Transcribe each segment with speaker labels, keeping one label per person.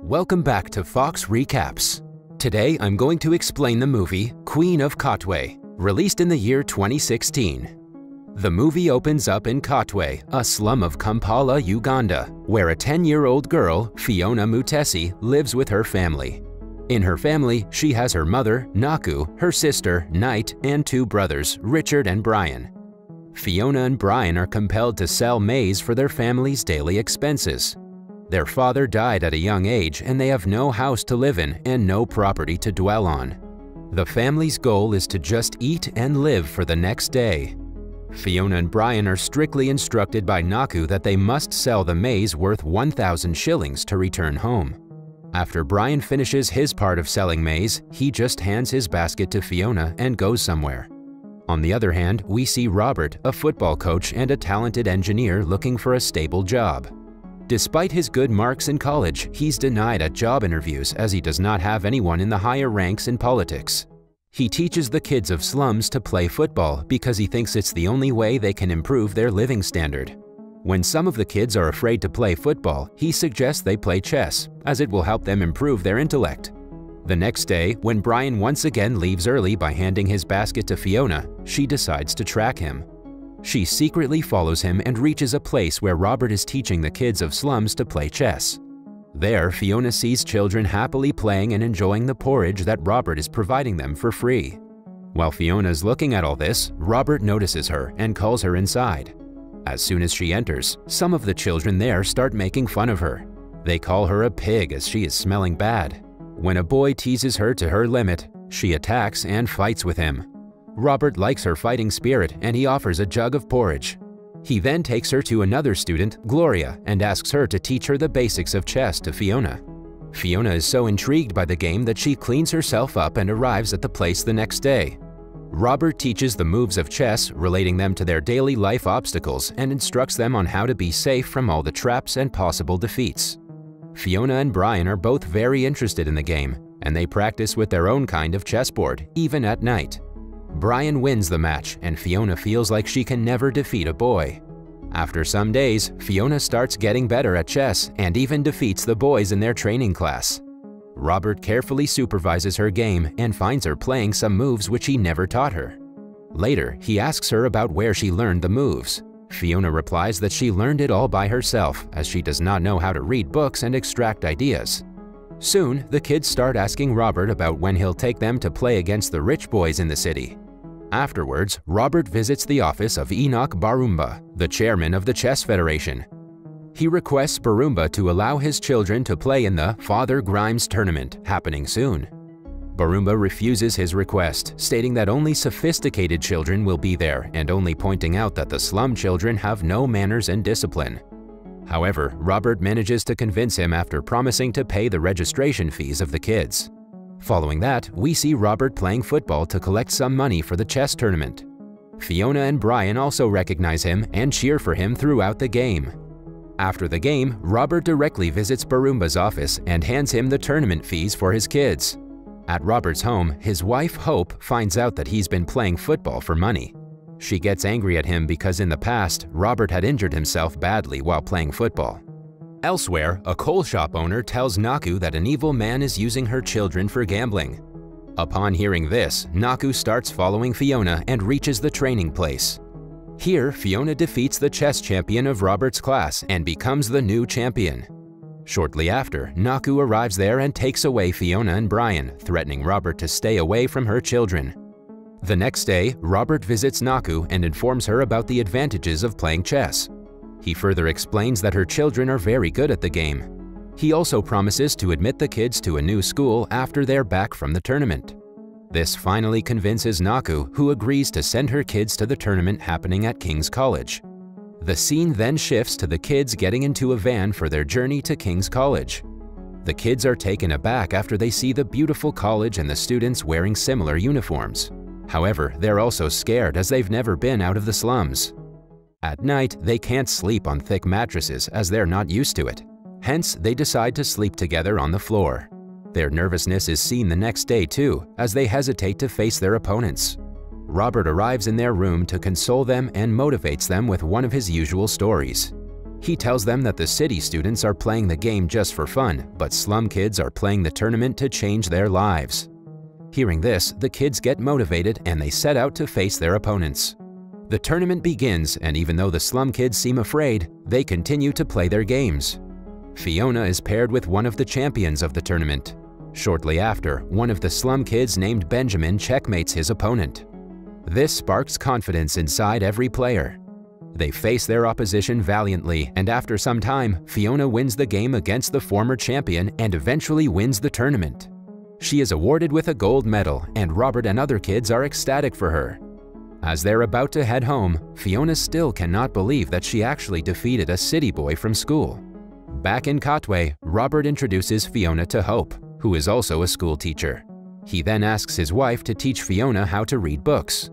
Speaker 1: Welcome back to Fox Recaps. Today I'm going to explain the movie Queen of Katwe, released in the year 2016. The movie opens up in Katwe, a slum of Kampala, Uganda, where a 10-year-old girl, Fiona Mutesi, lives with her family. In her family, she has her mother, Naku, her sister, Night, and two brothers, Richard and Brian. Fiona and Brian are compelled to sell maize for their family's daily expenses. Their father died at a young age and they have no house to live in and no property to dwell on. The family's goal is to just eat and live for the next day. Fiona and Brian are strictly instructed by Naku that they must sell the maize worth 1,000 shillings to return home. After Brian finishes his part of selling maize, he just hands his basket to Fiona and goes somewhere. On the other hand, we see Robert, a football coach and a talented engineer looking for a stable job. Despite his good marks in college, he's denied at job interviews as he does not have anyone in the higher ranks in politics. He teaches the kids of slums to play football because he thinks it's the only way they can improve their living standard. When some of the kids are afraid to play football, he suggests they play chess, as it will help them improve their intellect. The next day, when Brian once again leaves early by handing his basket to Fiona, she decides to track him. She secretly follows him and reaches a place where Robert is teaching the kids of slums to play chess. There, Fiona sees children happily playing and enjoying the porridge that Robert is providing them for free. While Fiona is looking at all this, Robert notices her and calls her inside. As soon as she enters, some of the children there start making fun of her. They call her a pig as she is smelling bad. When a boy teases her to her limit, she attacks and fights with him. Robert likes her fighting spirit and he offers a jug of porridge. He then takes her to another student, Gloria, and asks her to teach her the basics of chess to Fiona. Fiona is so intrigued by the game that she cleans herself up and arrives at the place the next day. Robert teaches the moves of chess, relating them to their daily life obstacles and instructs them on how to be safe from all the traps and possible defeats. Fiona and Brian are both very interested in the game, and they practice with their own kind of chessboard, even at night. Brian wins the match, and Fiona feels like she can never defeat a boy. After some days, Fiona starts getting better at chess and even defeats the boys in their training class. Robert carefully supervises her game and finds her playing some moves which he never taught her. Later, he asks her about where she learned the moves. Fiona replies that she learned it all by herself as she does not know how to read books and extract ideas. Soon, the kids start asking Robert about when he'll take them to play against the rich boys in the city. Afterwards, Robert visits the office of Enoch Barumba, the chairman of the Chess Federation. He requests Barumba to allow his children to play in the Father Grimes tournament happening soon. Barumba refuses his request, stating that only sophisticated children will be there and only pointing out that the slum children have no manners and discipline. However, Robert manages to convince him after promising to pay the registration fees of the kids. Following that, we see Robert playing football to collect some money for the chess tournament. Fiona and Brian also recognize him and cheer for him throughout the game. After the game, Robert directly visits Barumba's office and hands him the tournament fees for his kids. At Robert's home, his wife Hope finds out that he's been playing football for money. She gets angry at him because in the past, Robert had injured himself badly while playing football. Elsewhere, a coal shop owner tells Naku that an evil man is using her children for gambling. Upon hearing this, Naku starts following Fiona and reaches the training place. Here, Fiona defeats the chess champion of Robert's class and becomes the new champion. Shortly after, Naku arrives there and takes away Fiona and Brian, threatening Robert to stay away from her children. The next day, Robert visits Naku and informs her about the advantages of playing chess. He further explains that her children are very good at the game. He also promises to admit the kids to a new school after they're back from the tournament. This finally convinces Naku, who agrees to send her kids to the tournament happening at King's College. The scene then shifts to the kids getting into a van for their journey to King's College. The kids are taken aback after they see the beautiful college and the students wearing similar uniforms. However, they're also scared as they've never been out of the slums. At night, they can't sleep on thick mattresses as they're not used to it. Hence, they decide to sleep together on the floor. Their nervousness is seen the next day too, as they hesitate to face their opponents. Robert arrives in their room to console them and motivates them with one of his usual stories. He tells them that the city students are playing the game just for fun, but slum kids are playing the tournament to change their lives. Hearing this, the kids get motivated and they set out to face their opponents. The tournament begins, and even though the slum kids seem afraid, they continue to play their games. Fiona is paired with one of the champions of the tournament. Shortly after, one of the slum kids named Benjamin checkmates his opponent. This sparks confidence inside every player. They face their opposition valiantly, and after some time, Fiona wins the game against the former champion and eventually wins the tournament. She is awarded with a gold medal, and Robert and other kids are ecstatic for her. As they're about to head home, Fiona still cannot believe that she actually defeated a city boy from school. Back in Katwe, Robert introduces Fiona to Hope, who is also a school teacher. He then asks his wife to teach Fiona how to read books.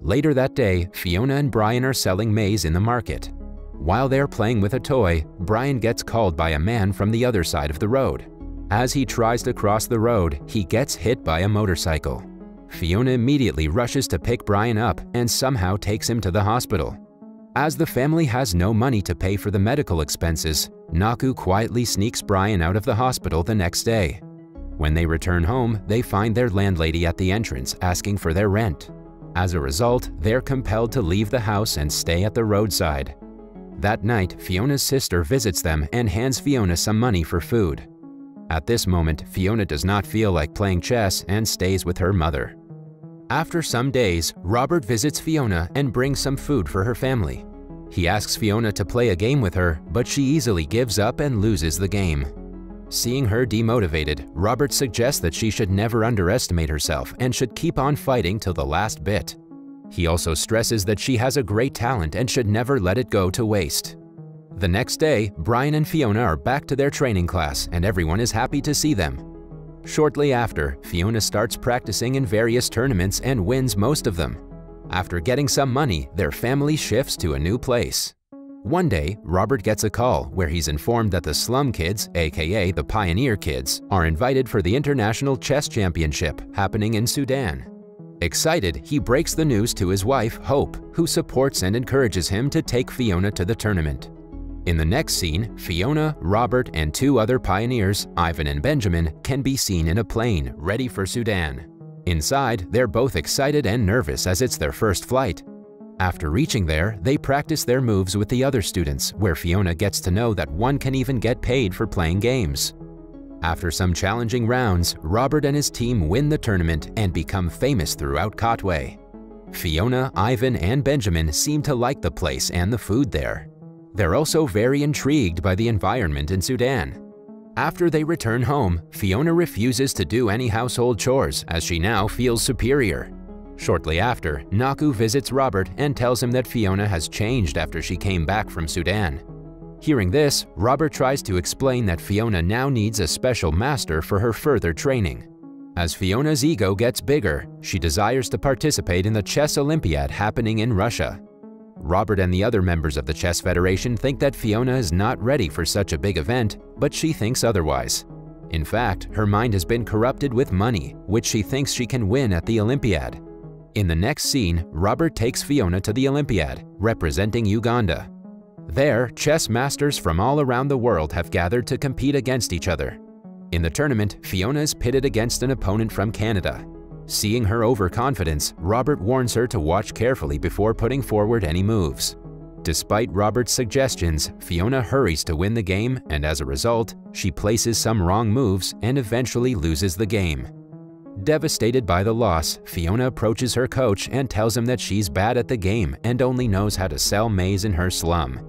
Speaker 1: Later that day, Fiona and Brian are selling maize in the market. While they're playing with a toy, Brian gets called by a man from the other side of the road. As he tries to cross the road, he gets hit by a motorcycle. Fiona immediately rushes to pick Brian up and somehow takes him to the hospital. As the family has no money to pay for the medical expenses, Naku quietly sneaks Brian out of the hospital the next day. When they return home, they find their landlady at the entrance asking for their rent. As a result, they're compelled to leave the house and stay at the roadside. That night, Fiona's sister visits them and hands Fiona some money for food. At this moment, Fiona does not feel like playing chess and stays with her mother. After some days, Robert visits Fiona and brings some food for her family. He asks Fiona to play a game with her, but she easily gives up and loses the game. Seeing her demotivated, Robert suggests that she should never underestimate herself and should keep on fighting till the last bit. He also stresses that she has a great talent and should never let it go to waste. The next day, Brian and Fiona are back to their training class and everyone is happy to see them. Shortly after, Fiona starts practicing in various tournaments and wins most of them. After getting some money, their family shifts to a new place. One day, Robert gets a call where he's informed that the Slum Kids, aka the Pioneer Kids, are invited for the International Chess Championship happening in Sudan. Excited, he breaks the news to his wife, Hope, who supports and encourages him to take Fiona to the tournament. In the next scene, Fiona, Robert, and two other pioneers, Ivan and Benjamin, can be seen in a plane, ready for Sudan. Inside, they're both excited and nervous as it's their first flight, after reaching there, they practice their moves with the other students, where Fiona gets to know that one can even get paid for playing games. After some challenging rounds, Robert and his team win the tournament and become famous throughout Katwe. Fiona, Ivan, and Benjamin seem to like the place and the food there. They're also very intrigued by the environment in Sudan. After they return home, Fiona refuses to do any household chores as she now feels superior. Shortly after, Naku visits Robert and tells him that Fiona has changed after she came back from Sudan. Hearing this, Robert tries to explain that Fiona now needs a special master for her further training. As Fiona's ego gets bigger, she desires to participate in the Chess Olympiad happening in Russia. Robert and the other members of the Chess Federation think that Fiona is not ready for such a big event, but she thinks otherwise. In fact, her mind has been corrupted with money, which she thinks she can win at the Olympiad. In the next scene, Robert takes Fiona to the Olympiad, representing Uganda. There, chess masters from all around the world have gathered to compete against each other. In the tournament, Fiona is pitted against an opponent from Canada. Seeing her overconfidence, Robert warns her to watch carefully before putting forward any moves. Despite Robert's suggestions, Fiona hurries to win the game and as a result, she places some wrong moves and eventually loses the game. Devastated by the loss, Fiona approaches her coach and tells him that she's bad at the game and only knows how to sell maize in her slum.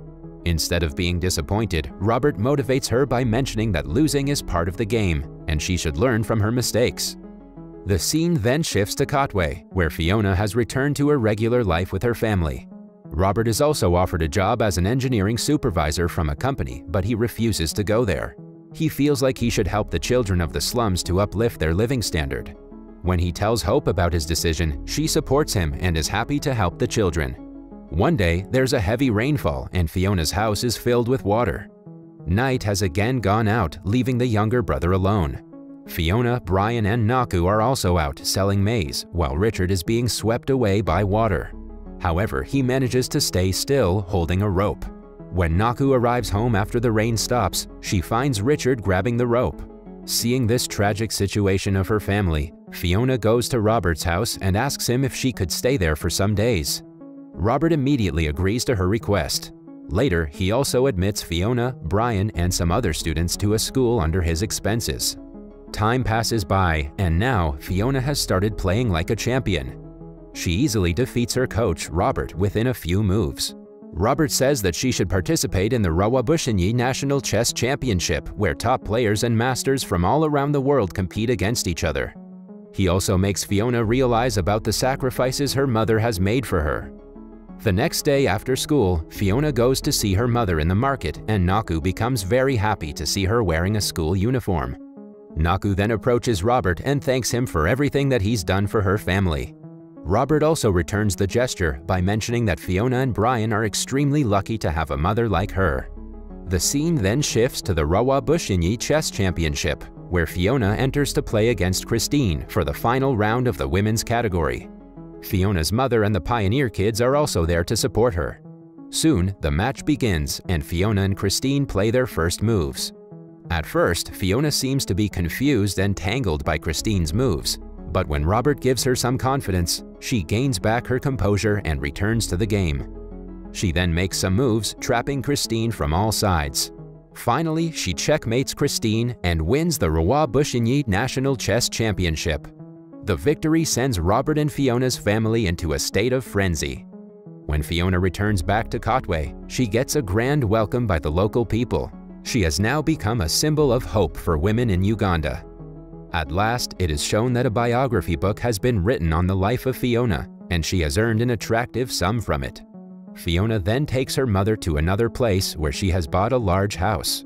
Speaker 1: Instead of being disappointed, Robert motivates her by mentioning that losing is part of the game and she should learn from her mistakes. The scene then shifts to Katwe, where Fiona has returned to her regular life with her family. Robert is also offered a job as an engineering supervisor from a company, but he refuses to go there. He feels like he should help the children of the slums to uplift their living standard. When he tells Hope about his decision, she supports him and is happy to help the children. One day, there's a heavy rainfall and Fiona's house is filled with water. Night has again gone out, leaving the younger brother alone. Fiona, Brian, and Naku are also out selling maize, while Richard is being swept away by water. However, he manages to stay still holding a rope. When Naku arrives home after the rain stops, she finds Richard grabbing the rope. Seeing this tragic situation of her family, Fiona goes to Robert's house and asks him if she could stay there for some days. Robert immediately agrees to her request. Later, he also admits Fiona, Brian, and some other students to a school under his expenses. Time passes by, and now Fiona has started playing like a champion. She easily defeats her coach, Robert, within a few moves. Robert says that she should participate in the Rwabushenyi National Chess Championship, where top players and masters from all around the world compete against each other. He also makes Fiona realize about the sacrifices her mother has made for her. The next day after school, Fiona goes to see her mother in the market and Naku becomes very happy to see her wearing a school uniform. Naku then approaches Robert and thanks him for everything that he's done for her family. Robert also returns the gesture by mentioning that Fiona and Brian are extremely lucky to have a mother like her. The scene then shifts to the Rwabushenyi Chess Championship, where Fiona enters to play against Christine for the final round of the women's category. Fiona's mother and the Pioneer kids are also there to support her. Soon, the match begins and Fiona and Christine play their first moves. At first, Fiona seems to be confused and tangled by Christine's moves, but when Robert gives her some confidence, she gains back her composure and returns to the game. She then makes some moves, trapping Christine from all sides. Finally, she checkmates Christine and wins the Rwabushenyi National Chess Championship. The victory sends Robert and Fiona's family into a state of frenzy. When Fiona returns back to Katwe, she gets a grand welcome by the local people. She has now become a symbol of hope for women in Uganda. At last, it is shown that a biography book has been written on the life of Fiona, and she has earned an attractive sum from it. Fiona then takes her mother to another place where she has bought a large house.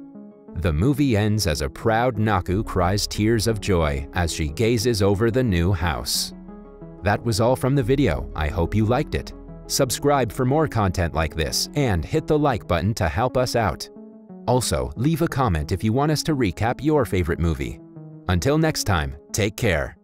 Speaker 1: The movie ends as a proud Naku cries tears of joy as she gazes over the new house. That was all from the video. I hope you liked it. Subscribe for more content like this and hit the like button to help us out. Also, leave a comment if you want us to recap your favorite movie. Until next time, take care.